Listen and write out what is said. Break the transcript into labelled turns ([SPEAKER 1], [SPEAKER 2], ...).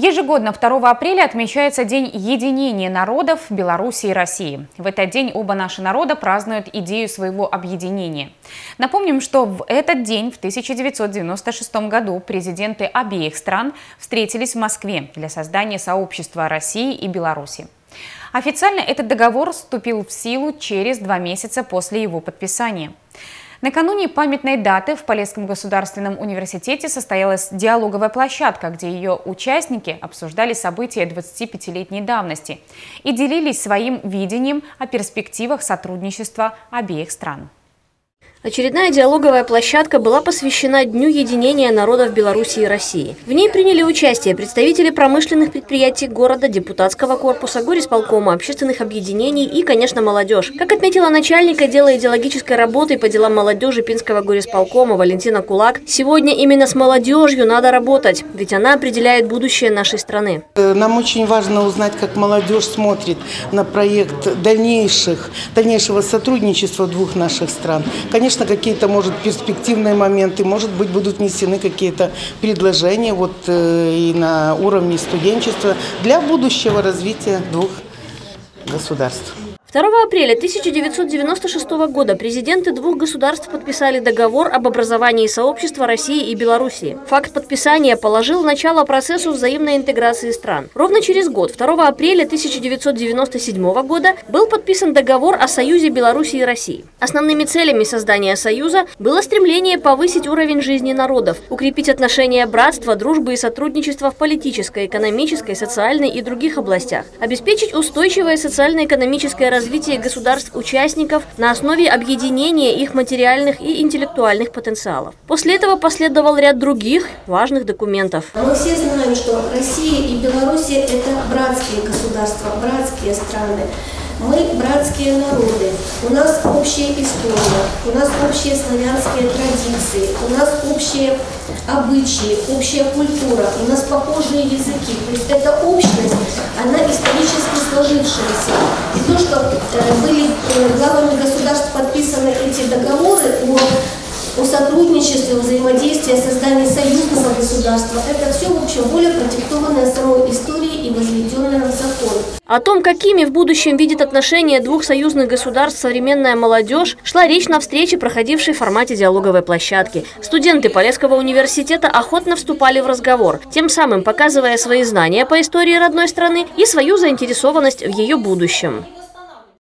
[SPEAKER 1] Ежегодно 2 апреля отмечается День единения народов Беларуси и России. В этот день оба наши народа празднуют идею своего объединения. Напомним, что в этот день, в 1996 году, президенты обеих стран встретились в Москве для создания сообщества России и Беларуси. Официально этот договор вступил в силу через два месяца после его подписания. Накануне памятной даты в Полесском государственном университете состоялась диалоговая площадка, где ее участники обсуждали события 25-летней давности и делились своим видением о перспективах сотрудничества обеих стран.
[SPEAKER 2] Очередная диалоговая площадка была посвящена Дню единения народов Беларуси и России. В ней приняли участие представители промышленных предприятий города, депутатского корпуса, горисполкома, общественных объединений и, конечно, молодежь. Как отметила начальник отдела идеологической работы по делам молодежи Пинского горисполкома Валентина Кулак, сегодня именно с молодежью надо работать, ведь она определяет будущее нашей страны.
[SPEAKER 3] Нам очень важно узнать, как молодежь смотрит на проект дальнейших, дальнейшего сотрудничества двух наших стран. Конечно, конечно, какие-то, может, перспективные моменты, может быть, будут внесены какие-то предложения вот э, и на уровне студенчества для будущего развития двух государств.
[SPEAKER 2] 2 апреля 1996 года президенты двух государств подписали договор об образовании сообщества России и Белоруссии. Факт подписания положил начало процессу взаимной интеграции стран. Ровно через год, 2 апреля 1997 года, был подписан договор о Союзе Беларуси и России. Основными целями создания Союза было стремление повысить уровень жизни народов, укрепить отношения братства, дружбы и сотрудничества в политической, экономической, социальной и других областях, обеспечить устойчивое социально-экономическое развитие государств-участников на основе объединения их материальных и интеллектуальных потенциалов. После этого последовал ряд других важных документов.
[SPEAKER 4] Мы все знаем, что Россия и Белоруссия – это братские государства, братские страны. Мы братские народы, у нас общая история, у нас общие славянские традиции, у нас общие обычаи, общая культура, у нас похожие языки. То есть эта общность, она исторически сложившаяся. И то, что э, были э, главами государств подписаны эти договоры о о сотрудничестве, о взаимодействии, о создании союзного государства. Это все, в общем, более продиктованная самой историей и возведенная в закон.
[SPEAKER 2] О том, какими в будущем видит отношения двух союзных государств современная молодежь, шла речь на встрече, проходившей в формате диалоговой площадки. Студенты Полесского университета охотно вступали в разговор, тем самым показывая свои знания по истории родной страны и свою заинтересованность в ее будущем.